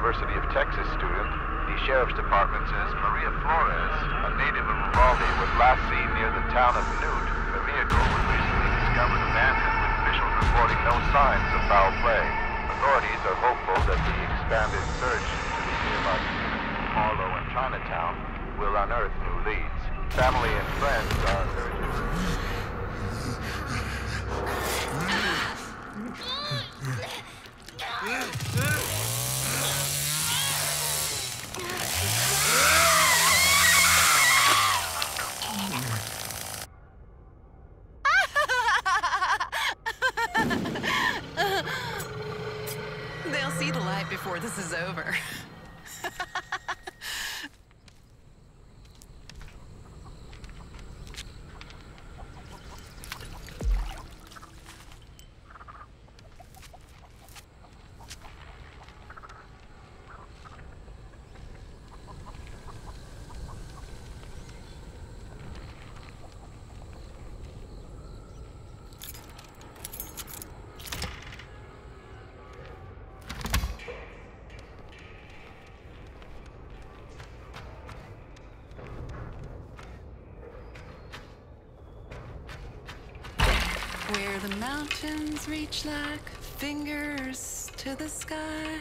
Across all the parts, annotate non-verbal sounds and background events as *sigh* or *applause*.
University of Texas student. The sheriff's department says Maria Flores, a native of Uvalde, was last seen near the town of Newt. The vehicle was recently discovered abandoned, with officials reporting no signs of foul play. Authorities are hopeful that the expanded search into the nearby communities of Harlow and Chinatown will unearth new leads. Family and friends are urging. See the light before this is over. *laughs* Where the mountains reach like fingers to the sky.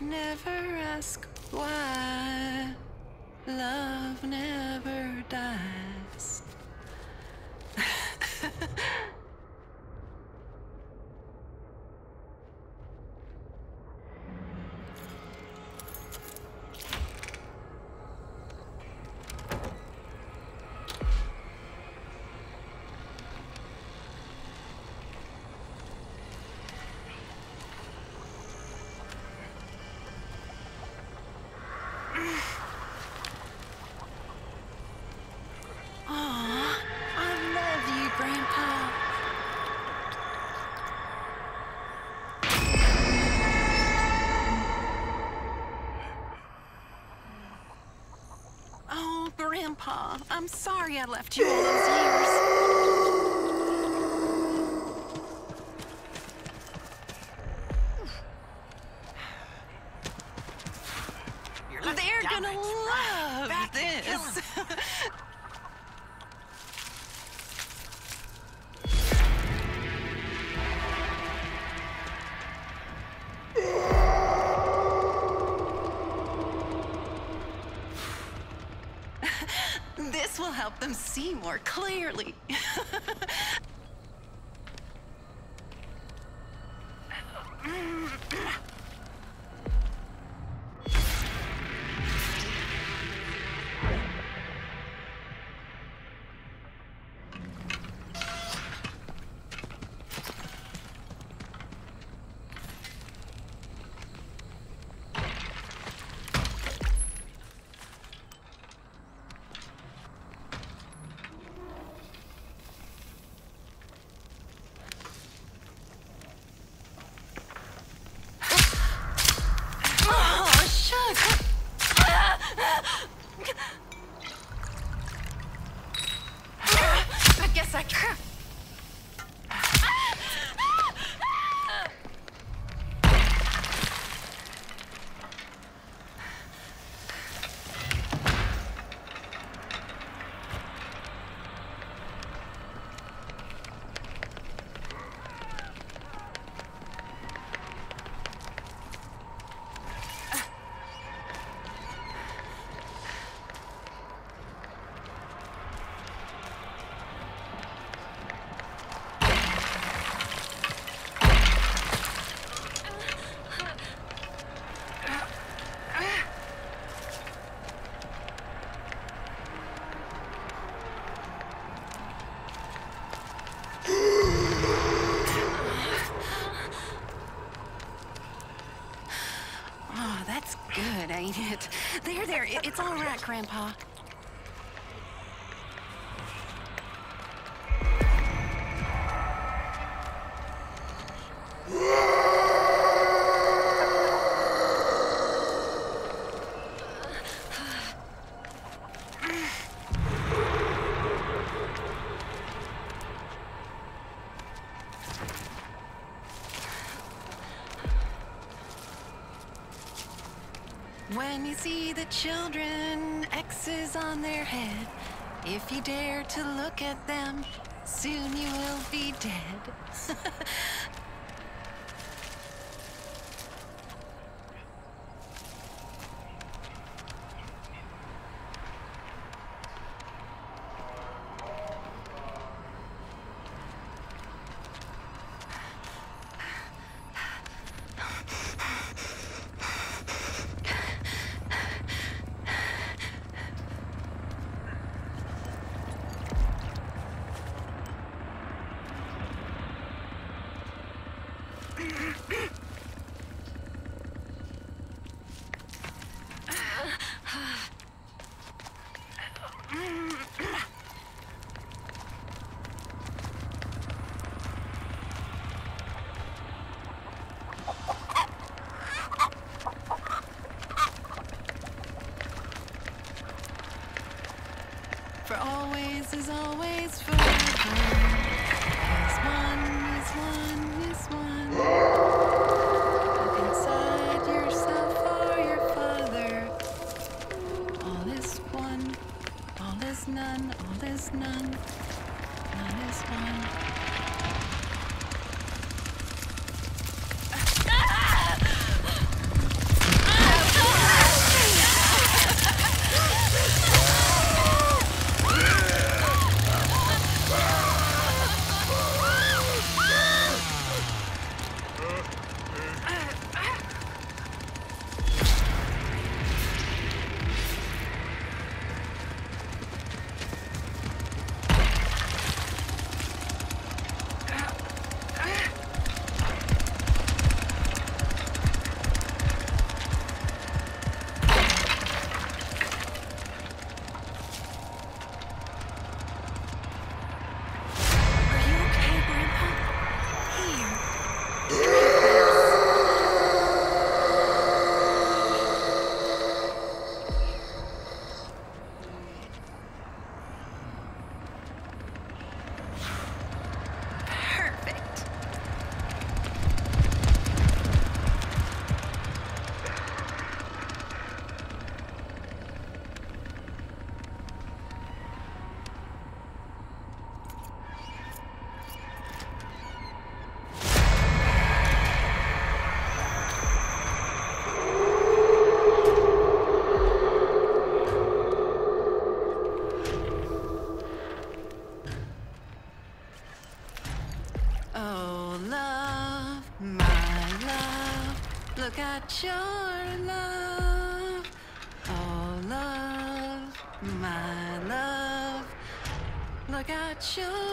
Never ask why. Love never I'm sorry I left you all those years. This will help them see more clearly. *laughs* guess I can. It? There, there. it- It's all right, Grandpa. When you see the children, X's on their head. If you dare to look at them, soon you will be dead. *laughs* For always is always forever. Is one, is one, is one. None, none is one. Look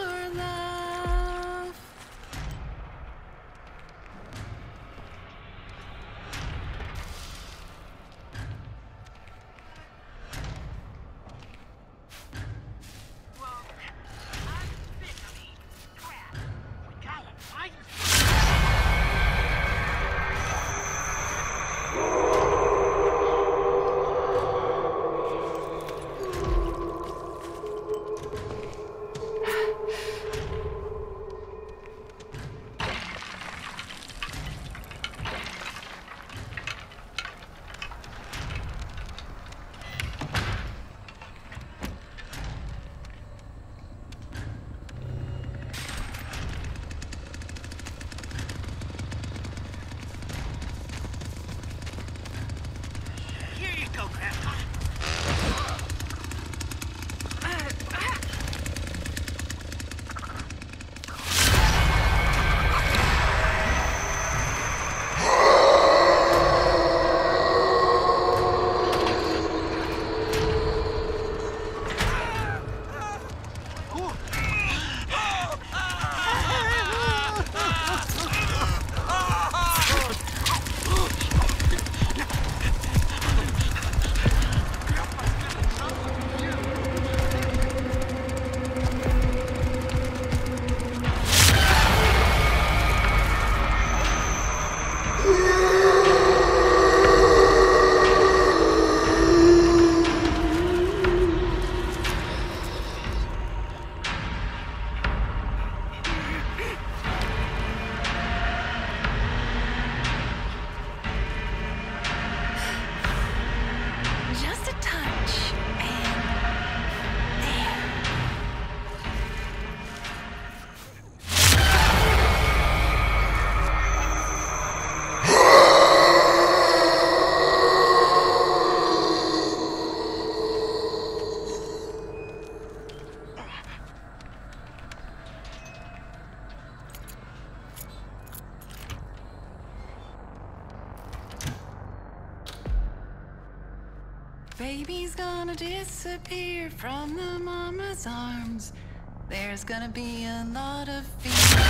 Here you disappear from the mama's arms. There's gonna be a lot of fear.